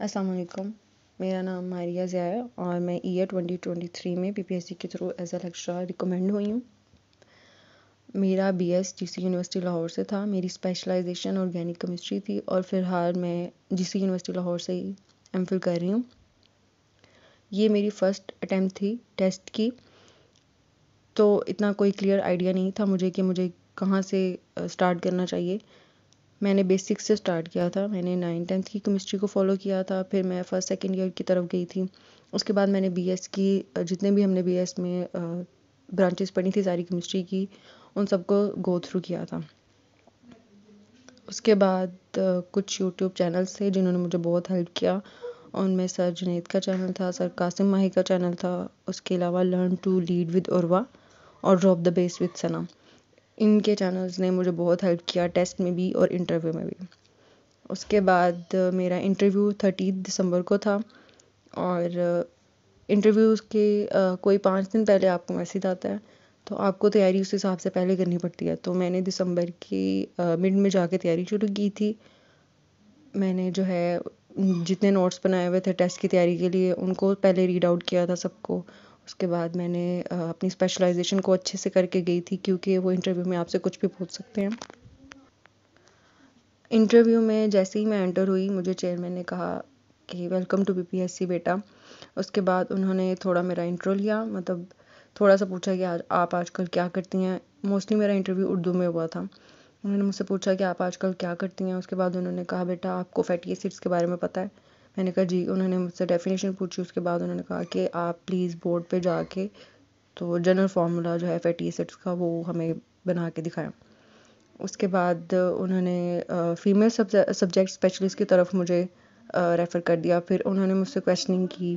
वालेकुम मेरा नाम मारिया ज़िया है और मैं ईयर 2023 में पीपीएससी के through as a lecturer recommend हुई हूँ। मेरा बीएस जीसी यूनिवर्सिटी लाहौर से था। मेरी स्पेशलाइजेशन ऑर्गेनिक केमिस्ट्री थी और फ़िलहाल मैं जीसी यूनिवर्सिटी लाहौर से ही एम फिल कर रही हूँ। ये मेरी फ़र्स्ट अटैम्प्ट थी टेस्ट की। तो इतना कोई क्लियर आइडिया नहीं था मुझे कि मुझे कहाँ से स्टार्ट करना चाहिए। मैंने बेसिक्स से स्टार्ट किया था। मैंने नाइन टेंथ की केमिस्ट्री को फॉलो किया था। फिर मैं फ़र्स्ट सेकेंड ईयर की तरफ़ गई थी। उसके बाद मैंने बीएस की, जितने भी हमने बीएस में ब्रांचेस पढ़ी थी, सारी केमिस्ट्री की, उन सबको गो थ्रू किया था। उसके बाद कुछ यूट्यूब चैनल्स थे जिन्होंने मुझे बहुत हेल्प किया। उनमें सर जुनेद का चैनल था, सर कासिम माही का चैनल था। उसके अलावा learn to lead with Urwa और drop the base with Sana इनके चैनल्स ने मुझे बहुत हेल्प किया टेस्ट में भी और इंटरव्यू में भी। उसके बाद मेरा इंटरव्यू थर्टी दिसंबर को था और इंटरव्यू के कोई पाँच दिन पहले आपको मैसेज आता है तो आपको तैयारी उस हिसाब से पहले करनी पड़ती है। तो मैंने दिसंबर की मिड में जाके तैयारी शुरू की थी। मैंने जो है, जितने नोट्स बनाए हुए थे टेस्ट की तैयारी के लिए, उनको पहले रीड आउट किया था सबको। उसके बाद मैंने अपनी स्पेशलाइजेशन को अच्छे से करके गई थी क्योंकि वो इंटरव्यू में आपसे कुछ भी पूछ सकते हैं। इंटरव्यू में जैसे ही मैं एंटर हुई, मुझे चेयरमैन ने कहा कि वेलकम टू बीपीएससी बेटा। उसके बाद उन्होंने थोड़ा मेरा इंट्रो लिया मतलब थोड़ा सा पूछा कि, आज, आप आजकल क्या करती हैं? मोस्टली मेरा इंटरव्यू उर्दू में हुआ था। उन्होंने मुझसे पूछा कि, आप आजकल क्या करती हैं? उसके बाद उन्होंने कहा, बेटा, आपको फैटी एसिड्स के बारे में पता है। मैंने कहा, जी, उन्होंने मुझसे डेफिनेशन पूछी, उसके बाद उन्होंने कहा कि आप प्लीज़ बोर्ड पे जाके तो जनरल फार्मूला जो है फैटी एसिड्स का, वो हमें बना के दिखाया उसके बाद उन्होंने फ़ीमेल सब्जेक्ट स्पेशलिस्ट की तरफ़ मुझे रेफ़र कर दिया। फिर उन्होंने मुझसे क्वेश्चनिंग की।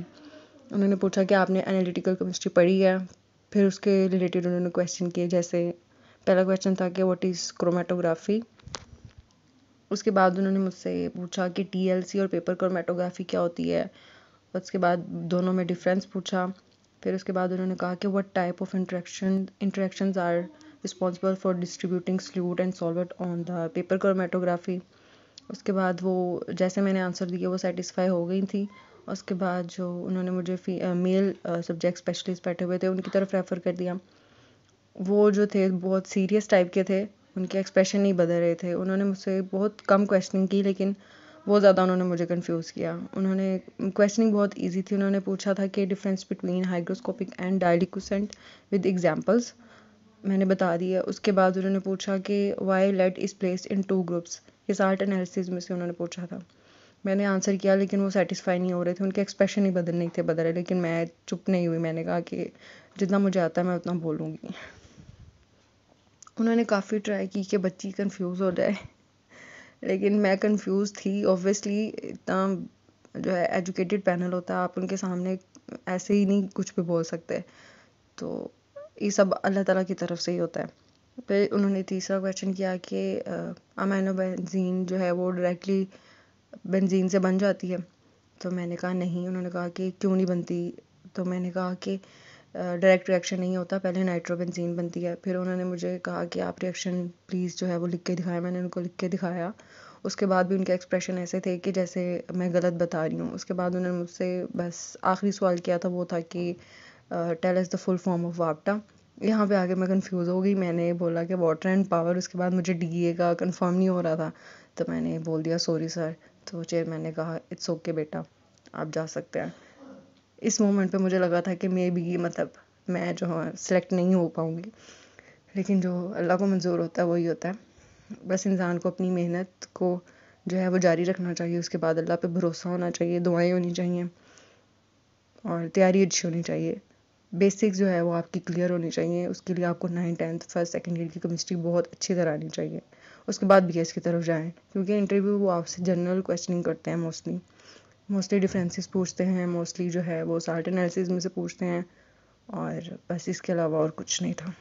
उन्होंने पूछा कि आपने एनालिटिकल केमिस्ट्री पढ़ी है? फिर उसके रिलेटेड उन्होंने क्वेश्चन किए, जैसे पहला क्वेश्चन था कि व्हाट इज़ क्रोमेटोग्राफी उसके बाद उन्होंने मुझसे पूछा कि टीएलसी और पेपर क्रोमेटोग्राफी क्या होती है? उसके बाद दोनों में डिफरेंस पूछा। फिर उसके बाद उन्होंने कहा कि what type of interaction interactions are responsible for distributing solute and solvent on the paper chromatography उसके बाद वो, जैसे मैंने आंसर दिए वो सेटिस्फाई हो गई थी। उसके बाद जो उन्होंने मुझे फ़ी मेल सब्जेक्ट स्पेशलिस्ट बैठे हुए थे, उनकी तरफ़ रेफ़र कर दिया। वो जो थे, बहुत सीरियस टाइप के थे। उनके एक्सप्रेशन नहीं बदल रहे थे। उन्होंने मुझसे बहुत कम क्वेश्चनिंग की, लेकिन बहुत ज़्यादा उन्होंने मुझे कंफ्यूज किया। उन्होंने क्वेश्चनिंग बहुत इजी थी। उन्होंने पूछा था कि difference between hygroscopic and deliquescent with examples मैंने बता दिया उसके बाद उन्होंने पूछा कि why let is place in two groups ये आर्ट एनालिसिस में से उन्होंने पूछा था। मैंने आंसर किया, लेकिन वो सेटिस्फाई नहीं हो रहे थे। उनके एक्सप्रेशन ही बदल नहीं थे बदल। रहे लेकिन मैं चुप नहीं हुई। मैंने कहा कि जितना मुझे आता है, मैं उतना बोलूँगी। उन्होंने काफ़ी ट्राई की कि बच्ची कंफ्यूज हो जाए। लेकिन मैं कंफ्यूज थी ऑब्वियसली इतना जो है एजुकेटेड पैनल होता है आप उनके सामने ऐसे ही नहीं कुछ भी बोल सकते। तो ये सब अल्लाह ताला की तरफ़ से ही होता है। फिर उन्होंने तीसरा क्वेश्चन किया कि अमाइनो बेंजीन जो है वो डायरेक्टली बेंजीन से बन जाती है। तो मैंने कहा, नहीं। उन्होंने कहा कि, क्यों नहीं बनती? तो मैंने कहा कि डायरेक्ट रिएक्शन नहीं होता। पहले नाइट्रोबेंजीन बनती है, फिर उन्होंने मुझे कहा कि आप रिएक्शन प्लीज़ जो है वो लिख के दिखाएँ। मैंने उनको लिख के दिखाया। उसके बाद भी उनके एक्सप्रेशन ऐसे थे कि जैसे मैं गलत बता रही हूँ। उसके बाद उन्होंने मुझसे बस आखिरी सवाल किया था वो था कि tell is the full form of वापटा यहाँ पे आके मैं कंफ्यूज हो गई। मैंने बोला कि वाटर एंड पावर उसके बाद मुझे डी ए का कंफर्म नहीं हो रहा था। तो मैंने बोल दिया सॉरी सर तो चेयरमैन ने कहा इट्स ओके बेटा, आप जा सकते हैं। इस मोमेंट पे मुझे लगा था कि मे बी मतलब मैं जो है सिलेक्ट नहीं हो पाऊँगी। लेकिन जो अल्लाह को मंज़ूर होता है, वही होता है। बस इंसान को अपनी मेहनत को जो है, वो जारी रखना चाहिए। उसके बाद अल्लाह पे भरोसा होना चाहिए, दुआएँ होनी चाहिए और तैयारी अच्छी होनी चाहिए। बेसिक्स जो है, वो आपकी क्लियर होनी चाहिए। उसके लिए आपको nine tenth first second year की केमिस्ट्री बहुत अच्छी तरह आनी चाहिए। उसके बाद बी की तरफ़ जाएँ, क्योंकि इंटरव्यू वो आपसे जनरल क्वेश्चनिंग करते हैं मोस्टली मोस्टली डिफरेंसेस पूछते हैं मोस्टली जो है वो सार्ट एनालिसिस में से पूछते हैं और बस इसके अलावा और कुछ नहीं था।